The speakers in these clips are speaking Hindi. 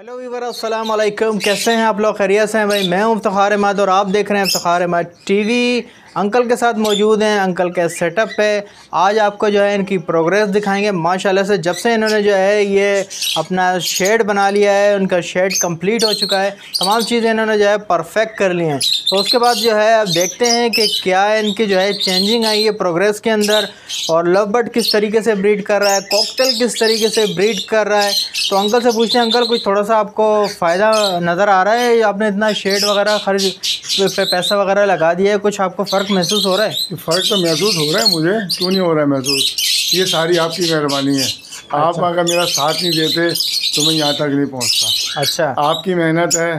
हेलो वीवर असलम कैसे हैं आप लोग? खैरियत से हैं भाई। मैं हूँ इफ्तार अहमद और आप देख रहे हैं इफ्तार अहमद टीवी अंकल के साथ मौजूद हैं, अंकल के सेटअप पे। आज आपको जो है इनकी प्रोग्रेस दिखाएँगे। माशाल्लाह से जब से इन्होंने जो है ये अपना शेड बना लिया है, उनका शेड कंप्लीट हो चुका है। तमाम चीज़ें इन्होंने जो है परफेक्ट कर ली हैं। तो उसके बाद जो है अब देखते हैं कि क्या इनकी जो है चेंजिंग आई है प्रोग्रेस के अंदर। और लव बर्ड किस तरीके से ब्रीड कर रहा है कॉकटेल किस तरीके से ब्रीड कर रहा है। तो अंकल से पूछते हैं, अंकल, कुछ थोड़ा सा आपको फ़ायदा नज़र आ रहा है? आपने इतना शेड वगैरह खरीद पे पैसा वगैरह लगा दिया है, कुछ आपको महसूस हो रहा है? फ़र्क तो महसूस हो रहा है मुझे। क्यों नहीं हो रहा है महसूस? ये सारी आपकी मेहरबानी है। आप अच्छा। अगर मेरा साथ नहीं देते तो मैं यहाँ तक नहीं पहुँचता। अच्छा। आपकी मेहनत है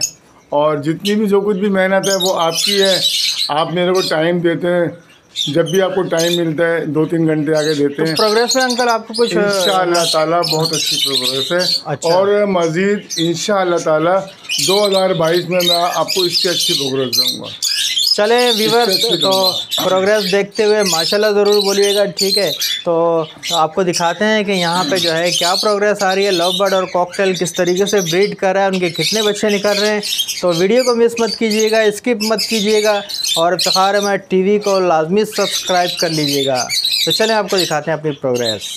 और जितनी भी जो कुछ भी मेहनत है वो आपकी है। आप मेरे को टाइम देते हैं। जब भी आपको टाइम मिलता है दो तीन घंटे आगे देते हैं। तो प्रोग्रेस में अंकल आपको कुछ इंशाअल्लाह ताला बहुत अच्छी प्रोग्रेस है। अच्छा। और मज़ीद इंशाअल्लाह ताला 2022 में मैं आपको इसकी अच्छी प्रोग्रेस दूँगा। चले वीवर अच्छी तो प्रोग्रेस देखते हुए माशाल्लाह ज़रूर बोलिएगा ठीक है? तो आपको दिखाते हैं कि यहाँ पे जो है क्या प्रोग्रेस आ रही है लव बर्ड और कॉकटेल किस तरीके से ब्रीड कर रहा है उनके कितने बच्चे निकल रहे हैं। तो वीडियो को मिस मत कीजिएगा स्किप मत कीजिएगा और इफ्तार में टीवी को लाजमी सब्सक्राइब कर लीजिएगा। तो चलें आपको दिखाते हैं अपनी प्रोग्रेस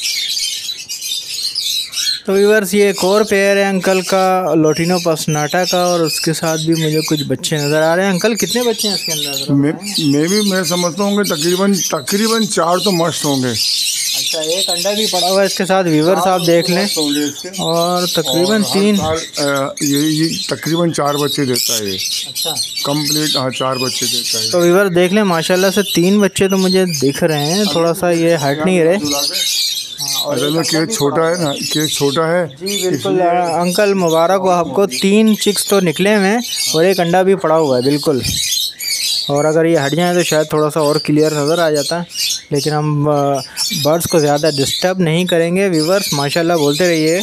तो व्यूवर्स ये एक और पेयर है अंकल का लोटिनो पसनाटा का और उसके साथ भी मुझे कुछ बच्चे नज़र आ रहे हैं। अंकल कितने बच्चे हैं इसके अंदर? ज़रा मैं भी मैं समझता हूँ तकरीबन तकरीबन चार तो मस्त होंगे। अच्छा एक अंडा भी पड़ा हुआ है इसके साथ व्यूवर्स आप देख लें। इसके। और तकरीबन तीन ये ये तकरीबन चार बच्चे देता है ये। अच्छा। कंप्लीट हाँ चार बच्चे देता है। तो व्यूवर देख लें माशाल्लाह से तीन बच्चे तो मुझे दिख रहे हैं। थोड़ा सा ये हट नहीं रहे हाँ, असल में छोटा है ना केस छोटा है। जी बिल्कुल अंकल मुबारक हो आपको तीन चिक्स तो निकले हुए हैं और एक अंडा भी पड़ा हुआ है बिल्कुल। और अगर ये हट जाए तो शायद थोड़ा सा और क्लियर नज़र आ जाता है। लेकिन हम बर्ड्स को ज़्यादा डिस्टर्ब नहीं करेंगे व्यूवर्स माशाल्लाह बोलते रहिए।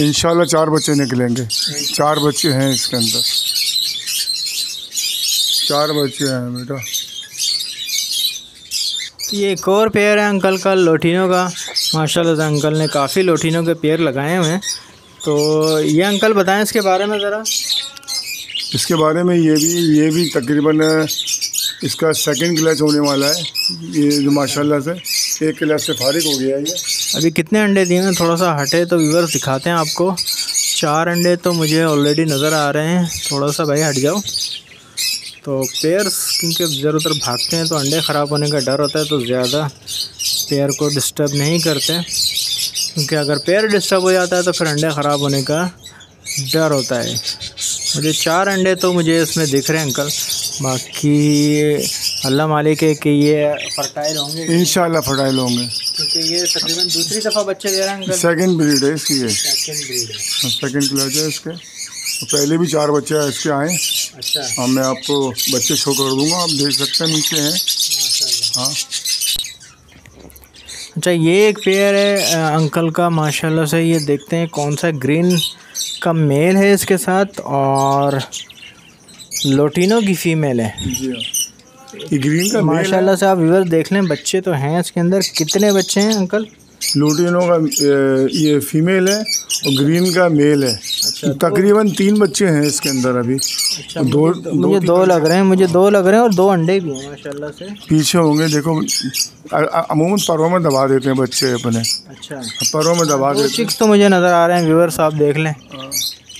इन चार बच्चे निकलेंगे। चार बच्चे हैं इसके अंदर। चार बच्चे हैं बेटा। ये एक और पेयर है अंकल का लोटिनों का। माशाल्लाह से अंकल ने काफ़ी लोटिनो के पेयर लगाए हुए हैं। तो ये अंकल बताएँ इसके बारे में ज़रा। इसके बारे में ये भी ये भी तकरीबन इसका सेकंड क्लास होने वाला है। ये जो माशाल्लाह से एक क्लास से फारिग हो गया है ये। अभी कितने अंडे दिए हैं? थोड़ा सा हटे तो व्यूवर्स दिखाते हैं आपको। चार अंडे तो मुझे ऑलरेडी नज़र आ रहे हैं। थोड़ा सा भाई हट जाओ। तो पेयर्स क्योंकि इधर उधर भागते हैं तो अंडे ख़राब होने का डर होता है तो ज़्यादा पेयर को डिस्टर्ब नहीं करते क्योंकि अगर पेयर डिस्टर्ब हो जाता है तो फिर अंडे ख़राब होने का डर होता है। मुझे चार अंडे तो मुझे इसमें दिख रहे हैं अंकल। बाकी अल्लाह मालिक है कि ये फर्टाइल होंगे। इंशाल्लाह फर्टाइल होंगे। क्योंकि ये तकरीबन दूसरी दफ़ा बच्चे दे रहे हैं अंकल। सेकंड ब्रीड है इसकी ये। सेकंड ब्रीड है। सेकंड क्लास है इसके। तो पहले भी चार बच्चे इसके आए। अच्छा। हाँ मैं आपको बच्चे शो कर दूँगा आप देख सकते हैं नीचे हैं। हाँ। अच्छा ये एक पेयर है अंकल का माशाल्लाह से ये देखते हैं कौन सा ग्रीन का मेल है इसके साथ और लोटिनो की फीमेल है। जी हाँ। ग्रीन का माशाल्लाह से आप व्यवर देख लें बच्चे तो हैं इसके अंदर। कितने बच्चे हैं अंकल? लूटिनो का ये फीमेल है और ग्रीन का मेल है। अच्छा, तकरीबन तीन बच्चे हैं इसके अंदर अभी। अच्छा दो मुझे दो दो लग रहे हैं मुझे दो लग रहे हैं और दो अंडे भी हैं माशाल्लाह से। पीछे होंगे देखो अमूमन परों में दबा देते हैं बच्चे अपने। अच्छा। परों में दबा देते चिक्स तो मुझे नज़र आ रहे हैं व्यूअर्स आप देख लें।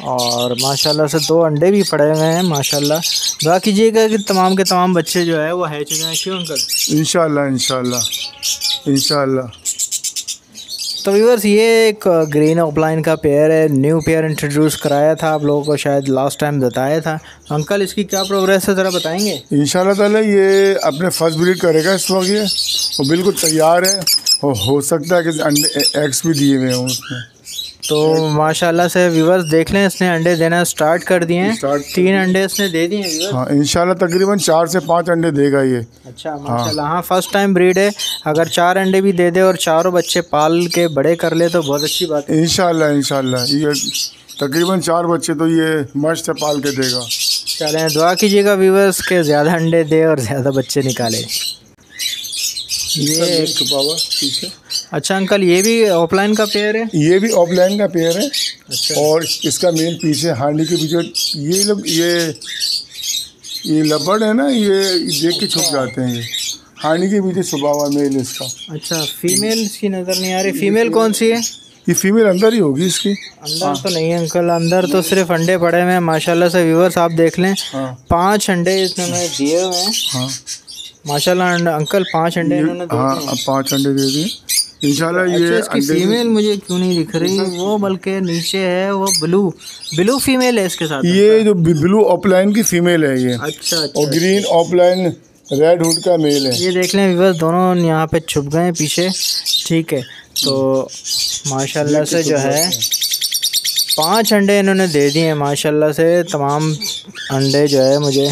और माशाल्लाह से दो अंडे भी पड़े हुए हैं माशाल्लाह। दुआ कीजिएगा कि तमाम के तमाम बच्चे जो है वो हैच हो जाएँ क्यों अंकल? इंशाल्लाह इंशाल्लाह इंशाल्लाह। तो व्यूवर्स ये एक ग्रीन ऑफलाइन का पेयर है। न्यू पेयर इंट्रोड्यूस कराया था आप लोगों को, शायद लास्ट टाइम बताया था। अंकल, इसकी क्या प्रोग्रेस है, ज़रा बताएँगे? इन ताला ये अपने फ़र्स्ट ब्रीड करेगा इस वक्त ये। वो बिल्कुल तैयार है। और हो सकता है कि अंडे एग्स भी दिए हुए हैं उसमें। तो माशाल्लाह से व्यूअर्स देख लें इसने अंडे देना स्टार्ट कर दिए हैं। तीन अंडे इसने दे दिए हैं हाँ इंशाल्लाह तकरीबन चार से पाँच अंडे देगा ये। अच्छा माशाल्लाह। हाँ फ़र्स्ट टाइम ब्रीड है। अगर चार अंडे भी दे दे और चारों बच्चे पाल के बड़े कर ले तो बहुत अच्छी बात है। इंशाल्लाह इंशाल्लाह। ये तकरीबन चार बच्चे तो ये मस्त है पाल के देगा। चलें दुआ कीजिएगा व्यूअर्स के ज़्यादा अंडे दे और ज़्यादा बच्चे निकाले। ये एक बाबा पीछे। अच्छा अंकल ये भी ऑफलाइन का पेयर है? ये भी ऑफलाइन का पेयर है। अच्छा। और इसका मेन पीछे हांडी के पीछे। ये लोग ये ये लबड़ है ना ये देख के छुप जाते हैं ये। हांडी के पीछे छुपा हुआ मेल इसका। अच्छा फीमेल की नज़र नहीं आ रही। फीमेल कौन सी है? ये फीमेल अंदर ही होगी इसकी। अंदर तो नहीं है अंकल अंदर तो सिर्फ़ अंडे पड़े हुए हैं। माशाल्लाह से व्यूवर्स आप देख लें। हाँ। पाँच अंडे इन्होंने दिए हुए हैं। हाँ। माशाल्लाह अंकल पाँच अंडे इन्होंने हाँ हैं। पाँच अंडे दे दिए। इंशाल्लाह अच्छा ये इसकी फीमेल मुझे क्यों नहीं दिख रही? वो बल्कि नीचे है वो ब्लू ब्लू फीमेल है इसके साथ ये जो ब्लू ऑफलाइन की फीमेल है ये। अच्छा और अच्छा। ग्रीन ऑफलाइन रेड हुड का मेल है। ये देख लें व्यूवर्स दोनों यहाँ पे छुप गए हैं पीछे। ठीक है तो माशाल्लाह से जो है? पाँच अंडे इन्होंने दे दिए हैं माशाल्लाह से। तमाम अंडे जो है मुझे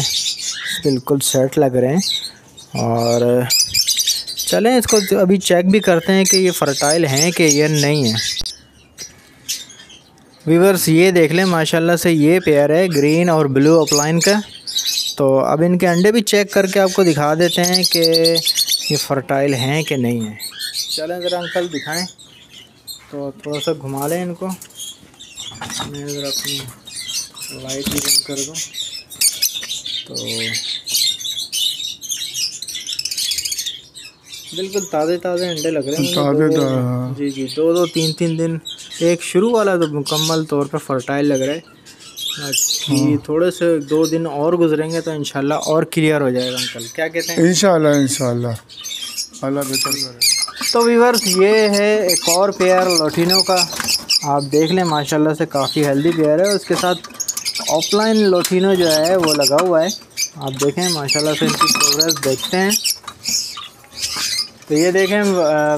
बिल्कुल सेट लग रहे हैं। और चलें, इसको अभी चेक भी करते हैं कि ये फर्टाइल हैं कि ये नहीं है। वीवर्स ये देख लें, माशाल्लाह से ये पेयर है ग्रीन और ब्लू अपलाइन का। तो अब इनके अंडे भी चेक करके आपको दिखा देते हैं कि ये फर्टाइल हैं कि नहीं है। चलें ज़रा अंकल दिखाएँ। तो थोड़ा सा घुमा लें इनको। मैं ज़रा अपनी लाइट भी बंद कर दूँ। तो बिल्कुल ताज़े ताज़े अंडे लग रहे हैं। ताज़े ताज़े, हाँ। जी जी दो दो तीन तीन दिन। एक शुरू वाला तो मुकम्मल तौर पर फर्टाइल लग रहा है। बाकी हाँ। थोड़े से दो दिन और गुजरेंगे तो इंशाल्लाह और क्लियर हो जाएगा अंकल। क्या कहते हैं? इंशाल्लाह अल्लाह बेहतर करेगा तो वीवर्स ये है एक और पेयर लोटिनो का। आप देख लें माशाल्लाह से काफ़ी हेल्दी पेयर है। उसके साथ ऑफलाइन लोटिनो जो है वो लगा हुआ है। आप देखें माशाल्लाह से इनकी प्रोग्रेस देखते हैं। तो ये देखें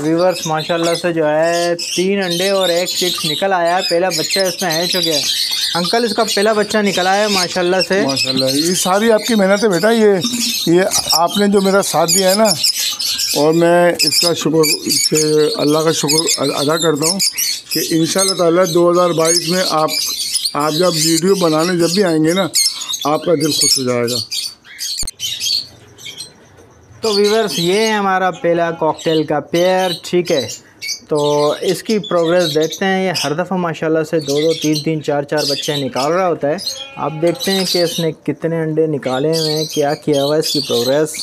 व्यूवर्स माशाल्लाह से जो है, तीन अंडे और एक चिक्स निकल आया है। पहला बच्चा इसमें है चुके है अंकल, इसका पहला बच्चा निकला है, माशाल्लाह से। माशाल्लाह, ये सारी आपकी मेहनत है बेटा, ये ये आपने जो मेरा साथ दिया है ना, और मैं इसका शुक्र अल्लाह का शुक्र अदा करता हूँ कि इन ताला 2022 में आप आप जब वीडियो बनाने जब भी आएँगे ना, आपका दिल खुश हो जाएगा। तो वीवर्स ये है हमारा पहला कॉकटेल का पेयर ठीक है? तो इसकी प्रोग्रेस देखते हैं। ये हर दफ़ा माशाल्लाह से दो दो तीन तीन चार चार बच्चे निकाल रहा होता है। आप देखते हैं कि इसने कितने अंडे निकाले हुए हैं, क्या किया हुआ है इसकी प्रोग्रेस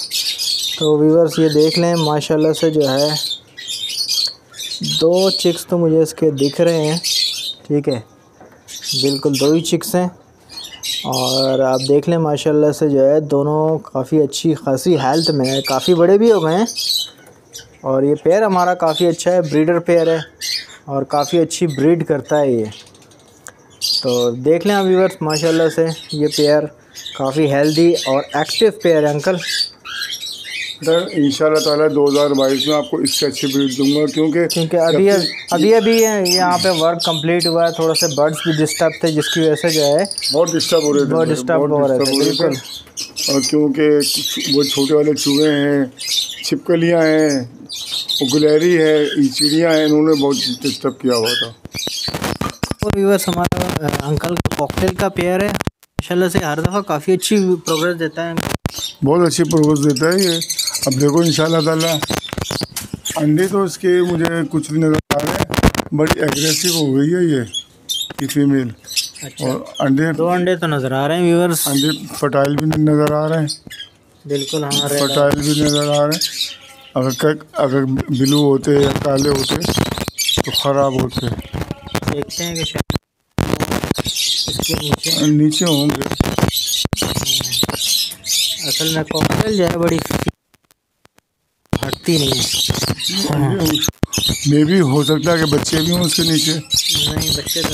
तो वीवर्स ये देख लें, माशाल्लाह से जो है, दो चिक्स तो मुझे इसके दिख रहे हैं, ठीक है? बिल्कुल दो ही चिक्स हैं। और आप देख लें, माशाल्लाह से जो है, दोनों काफ़ी अच्छी खासी हेल्थ में है। काफ़ी बड़े भी हो गए हैं। और ये पेयर हमारा काफ़ी अच्छा है ब्रीडर पेयर है और काफ़ी अच्छी ब्रीड करता है ये। तो देख लें व्यूवर्स माशाल्लाह से ये पेयर काफ़ी हेल्दी और एक्टिव पेयर है अंकल इन ताला 2022 में आपको इससे अच्छी ब्रीड दूँगा क्योंकि क्योंकि अभी अभी अभी यहाँ पे वर्क कंप्लीट हुआ है थोड़ा से बर्ड्स भी डिस्टर्ब थे जिसकी वजह से जो है बहुत डिस्टर्ब हो रहे थे बहुत डिस्टर्ब हो रहे थे बिल्कुल। और क्योंकि वो छोटे वाले चूहे हैं छिपकलियाँ हैं गुलहरी है चिड़ियाँ हैं इन्होंने बहुत डिस्टर्ब किया हुआ था। तो व्यूवर्स हमारा अंकल का कॉकटेल का पेयर है। माशाल्लाह से हर दफ़ा काफ़ी अच्छी प्रोग्रेस देता है। बहुत अच्छी प्रोग्रेस देता है ये। अब देखो इन ताला अंडे तो इसके मुझे कुछ भी नज़र आ रहे हैं। बड़ी एग्रेसिव हो गई है ये ये फीमेल अच्छा। और अंडे दो अंडे तो नज़र आ रहे हैं व्यूवर्स अंडे फर्टाइल भी नज़र आ रहे हैं। बिल्कुल हमारे फर्टाइल भी नज़र आ रहे हैं। अगर क- अगर ब्लू होते या काले होते तो ख़राब होते। देखते हैं कि इसके नीचे नीचे होंगे असल में कॉकटेल जो है बड़ी हटती नहीं है। मे भी हो सकता है कि बच्चे भी हों उसके नीचे। नहीं बच्चे तो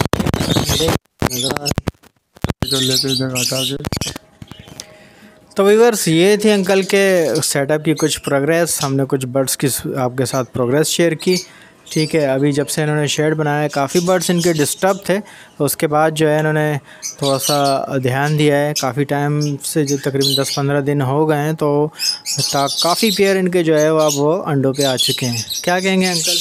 कर लेते जगह हटा के तो वीवर्स ये थी अंकल के सेटअप की कुछ प्रोग्रेस हमने कुछ बर्ड्स की आपके साथ प्रोग्रेस शेयर की। ठीक है, अभी जब से इन्होंने शेड बनाया है, काफ़ी बर्ड्स इनके डिस्टर्ब थे तो उसके बाद जो है इन्होंने थोड़ा सा ध्यान दिया है। काफ़ी टाइम से जो तकरीबन दस पंद्रह दिन हो गए हैं तो काफ़ी पेयर इनके जो है वो अब वो अंडों पे आ चुके हैं। क्या कहेंगे, अंकल?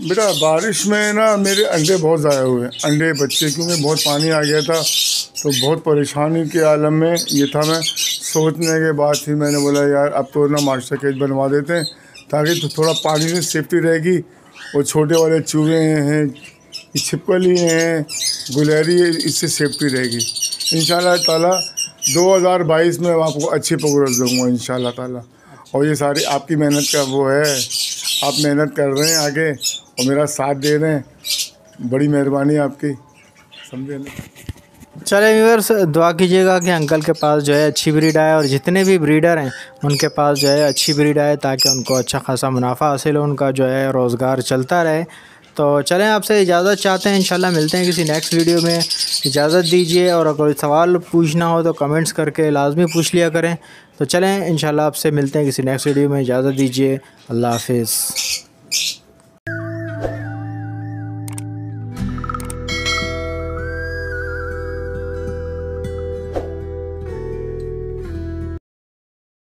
बेटा, बारिश में ना मेरे अंडे बहुत ज़ाया हुए अंडे बच्चे, क्योंकि बहुत पानी आ गया था तो बहुत परेशानी के आलम में ये था मैं। सोचने के बाद फिर मैंने बोला, यार, अब तो ना मास्टर केज बनवा देते हैं, ताकि तो थोड़ा पानी से सेफ्टी रहेगी और छोटे वाले चूहे हैं, छिपकली हैं, गुलहरी इससे सेफ्टी रहेगी। इन ताला 2022 में आपको अच्छी प्रोग्रेस दूँगा इन ताला। और ये सारी आपकी मेहनत का वो है। आप मेहनत कर रहे हैं आगे और मेरा साथ दे रहे हैं। बड़ी मेहरबानी आपकी। समझे ना? चले व्यूअर्स, दुआ कीजिएगा कि अंकल के पास जो है अच्छी ब्रीड आए और जितने भी ब्रीडर हैं, उनके पास जो है अच्छी ब्रीड आए ताकि उनको अच्छा खासा मुनाफा हासिल हो, उनका जो है रोज़गार चलता रहे। तो चलें आपसे इजाज़त चाहते हैं, इंशाल्लाह मिलते हैं किसी नेक्स्ट वीडियो में। इजाज़त दीजिए और अगर सवाल पूछना हो तो कमेंट्स करके लाजमी पूछ लिया करें। तो चलें, इंशाल्लाह आपसे मिलते हैं किसी नेक्स्ट वीडियो में। इजाज़त दीजिए। अल्लाह हाफिज़।